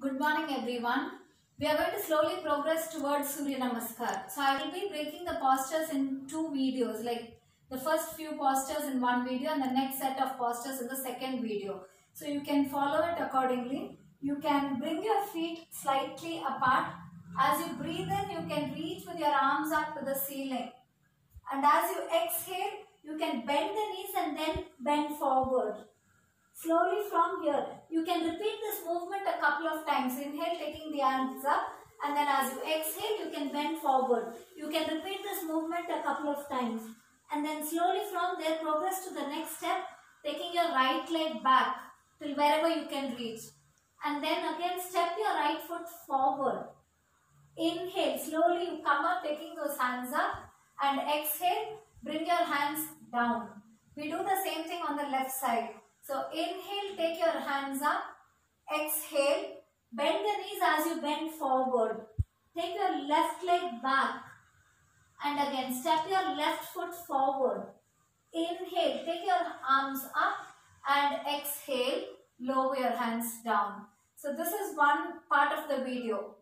Good morning everyone. We are going to slowly progress towards Surya Namaskar. So I will be breaking the postures in two videos like the first few postures in one video and the next set of postures in the second video. So you can follow it accordingly. You can bring your feet slightly apart. As you breathe in, you can reach with your arms up to the ceiling. And as you exhale, you can bend the knees and then bend forward. Slowly from here, you can repeat this movement a couple of times. Inhale, taking the arms up. And then as you exhale, you can bend forward. You can repeat this movement a couple of times. And then slowly from there, progress to the next step, taking your right leg back till wherever you can reach. And then again, step your right foot forward. Inhale, slowly you come up, taking those hands up. And exhale, bring your hands down. We do the same thing on the left side. So inhale, take your hands up. Exhale, bend the knees as you bend forward. Take your left leg back. And again, step your left foot forward. Inhale, take your arms up. And exhale, lower your hands down. So this is one part of the video.